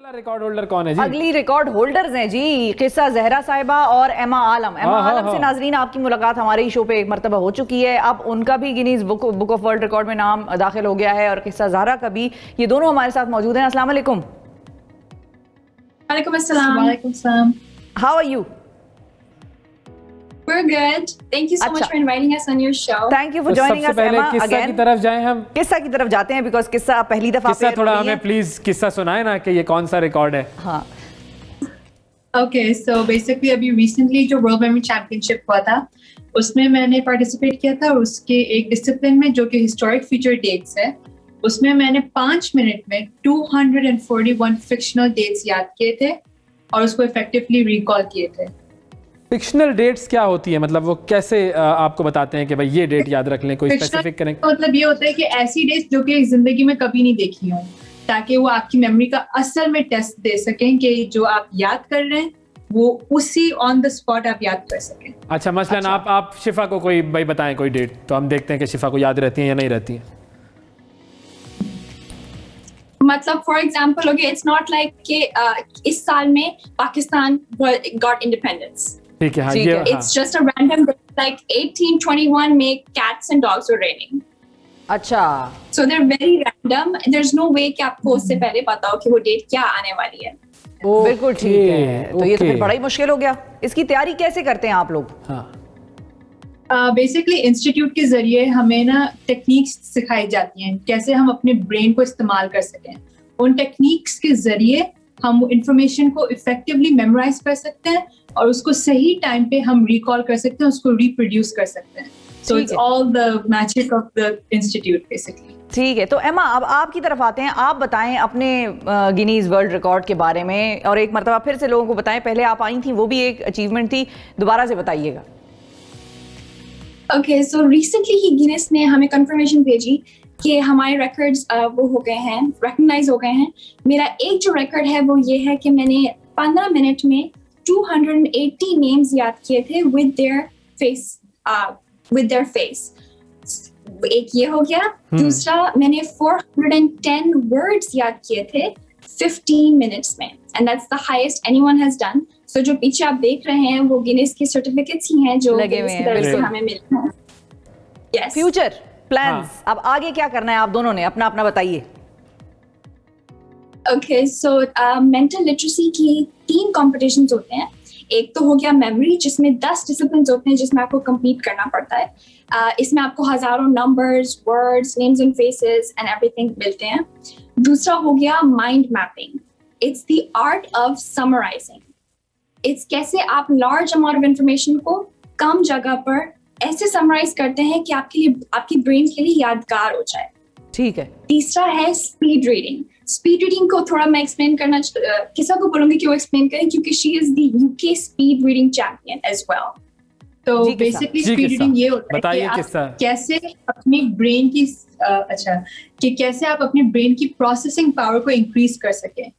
अगला record holder कौन है जी? अगली रिकॉर्ड होल्डर्स हैं जी किस्सा जहरा साहिबा और एमा आलम। एमा हाँ, हाँ, आलम से हाँ। नाजरीन आपकी मुलाकात हमारे ही शो पे एक मरतबा हो चुकी है। अब उनका भी Guinness book book of world record में नाम दाखिल हो गया है और किस्सा जहरा का भी। ये दोनों हमारे साथ मौजूद हैं। salam. How are you We're good. Thank you so much for inviting us on your show. Thank you two for joining सबसे पहले किस्सा की तरफ़ जाएँ हम किस्सा की तरफ़ जाते हैं बिकॉज़ किस्सा पहली दफ़ा किस्सा थोड़ा हमें। प्लीज़ किस्सा सुनाए ना कि ये कौन सा रिकॉर्ड है हाँ Okay, so basically अभी recently जो World Memory Championship हुआ था उसमें मैंने पार्टिसिपेट किया था और उसके एक डिसिप्लिन में जो कि हिस्टोरिक फीचर डेट्स है उसमें मैंने पाँच मिनट में 241 फिक्शनल डेट्स याद किए थे और उसको इफेक्टिवली रिकॉल किए थे फिक्शनल डेट्स क्या होती है? मतलब वो कैसे आपको बताते हैं कि भाई ये डेट याद रख लें कोई स्पेसिफिक करें मतलब ये होता है कि ऐसी डेट्स जो कि ज़िंदगी में कभी नहीं देखी हों ताकि वो आपकी मेमोरी का असल में टेस्ट दे सकें कि जो आप याद कर रहे हैं वो उसी ऑन द स्पॉट आप याद कर सकें। अच्छा मसलन अच्छा। आप आप शिफा को कोई भाई बताएँ कोई डेट तो हम देखते हैं कि शिफा को याद रहती है या नहीं रहती है। मतलब फॉर एग्ज़ाम्पल हो गया इट्स नॉट लाइक कि इस साल में पाकिस्तान गॉट इंडिपेंडेंस ठीक है हाँ ठीक ये है। हाँ। It's just a random like 1821 में cats and dogs were reigning अच्छा। So they're very random there's no way कि आपको उससे पहले पता हो कि वो डेट क्या आने वाली है। बिल्कुल ठीक है तो ये तो फिर बड़ा ही मुश्किल हो गया। इसकी तैयारी कैसे करते हैं आप लोग? हाँ। बेसिकली इंस्टीट्यूट के ज़रिए हमें ना टेक्निक्स सिखाई जाती हैं कैसे हम अपने ब्रेन को इस्तेमाल कर सकें। उन टेक्निक्स के ज़रिए हम इंफॉर्मेशन को इफेक्टिवली मेमोराइज कर सकते हैं और उसको सही टाइम पे हम रिकॉल कर सकते हैं उसको रिप्रोड्यूस कर सकते हैं। So it's all the magic of the institute basically ठीक है तो एमा अब आपकी तरफ़ आते हैं। आप बताएँ अपने गिनीज वर्ल्ड रिकॉर्ड के बारे में और एक मरतबा फिर से लोगों को बताएँ। पहले आप आई थी वो भी एक अचीवमेंट थी दोबारा से बताइएगा। ओके सो रिसेंटली ही गिनेस ने हमें कंफर्मेशन भेजी कि हमारे रिकॉर्ड्स वो हो गए हैं रिकग्नाइज हो गए हैं। मेरा एक जो रिकॉर्ड है वो ये है कि मैंने 15 मिनट में 280 नेम्स याद किए थे with their face with their face एक ये हो गया। hmm. दूसरा मैंने 410 वर्ड्स याद किए थे 15 मिनट्स में। And that's the highest anyone has done so जो पीछे आप देख रहे हैं वो गिनेस के सर्टिफिकेट्स ही हैं जो लगे हुए हैं। हमें मिले हैं। यस फ्यूचर प्लान्स अब आगे क्या करना है आप दोनों ने? अपना अपना बताइए। ओके सो मेंटल लिटरेसी की तीन कॉम्पिटिशन होते हैं। एक तो हो गया मेमोरी जिसमें दस डिसिप्लिन होते हैं जिसमें आपको कंप्लीट करना पड़ता है। Uh, इसमें आपको हज़ारों numbers words names and faces and everything मिलते हैं। दूसरा हो गया mind mapping it's the art of summarising it's कैसे आप लार्ज अमाउंट ऑफ़ इंफॉर्मेशन को कम जगह पर ऐसे समराइज करते हैं कि आपके लिए आपकी ब्रेन के लिए यादगार हो जाए। ठीक है। तीसरा है स्पीड रीडिंग स्पीड रीडिंग को थोड़ा मैं एक्सप्लेन करना किसा को बोलूँगी कि वो एक्सप्लेन करें क्योंकि she is the UK speed reading champion as well तो बेसिकली स्पीड रीडिंग ये होता है कि आप कैसे अपनी ब्रेन की अच्छा कि कैसे आप अपने ब्रेन की प्रोसेसिंग पावर को इंक्रीज कर सकें।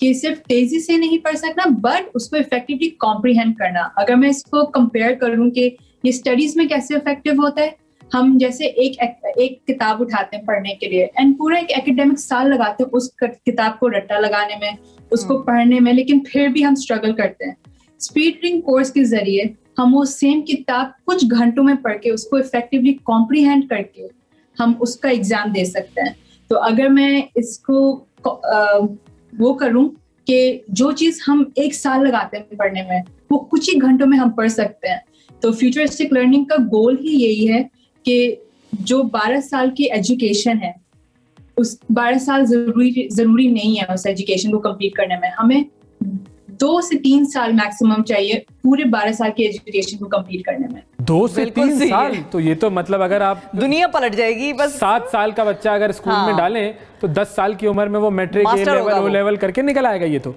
कि सिर्फ़ तेज़ी से नहीं पढ़ सकना बट उसको इफेक्टिवली कॉम्प्रीहेंड करना। अगर मैं इसको कंपेयर करूँ कि ये स्टडीज़ में कैसे इफ़ेक्टिव होता है हम जैसे एक एक किताब उठाते हैं पढ़ने के लिए एंड पूरा एक एकेडमिक साल लगाते हैं उस किताब को रट्टा लगाने में उसको हम्म। पढ़ने में लेकिन फिर भी हम स्ट्रगल करते हैं। स्पीड रीडिंग कोर्स के ज़रिए हम वो सेम किताब कुछ घंटों में पढ़ के उसको इफेक्टिवली कॉम्प्रीहेंड करके हम उसका एग्ज़ाम दे सकते हैं। तो अगर मैं इसको वो करूँ कि जो चीज़ हम एक साल लगाते हैं पढ़ने में वो कुछ ही घंटों में हम पढ़ सकते हैं। तो फ्यूचरिस्टिक लर्निंग का गोल ही यही है कि जो 12 साल की एजुकेशन है उस 12 साल ज़रूरी ज़रूरी नहीं है उस एजुकेशन को कंप्लीट करने में। हमें दो से तीन साल मैक्सिमम चाहिए पूरे 12 साल की एजुकेशन को कंप्लीट करने में। दो से तीन साल? तो ये तो मतलब अगर आप दुनिया पलट जाएगी बस। सात साल का बच्चा अगर स्कूल हाँ। में डालें तो दस साल की उम्र में वो मैट्रिक लेवल ओ लेवल करके निकल आएगा ये तो।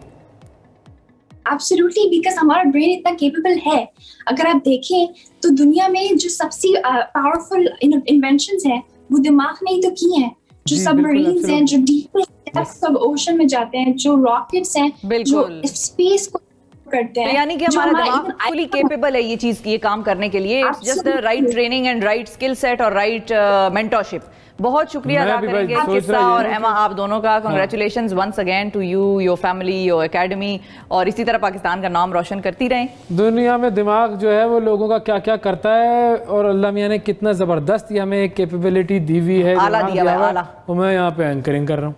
एब्सोल्युटली बिकॉज़ हमारा ब्रेन इतना केपेबल है। अगर आप देखें तो दुनिया में जो सबसे पावरफुल इन्वेंशन है वो दिमाग ने ही तो की है। जो सब सबमरीन्स हैं जो डीप सब ओशन में जाते हैं जो रॉकेट्स हैं जो स्पेस को करते तो हैं यानी कि हमारा दिमाग फुली केपेबल है ये चीज़ ये काम करने के लिए। Just the right training and right skill set और राइट मेंटरशिप बहुत शुक्रिया अदा करेंगे किस्सा और एमा आप दोनों का। Congratulation once again to you your family your academy और इसी तरह पाकिस्तान का नाम रोशन करती रहें। दुनिया में दिमाग जो है वो लोगों का क्या क्या करता है और अल्लाह मियाँ ने कितना ज़बरदस्त हमें एक कैपेबिलिटी दी हुई है आला दिया हुआ है, आला। वो मैं यहाँ पे एंकरिंग कर रहा हूँ।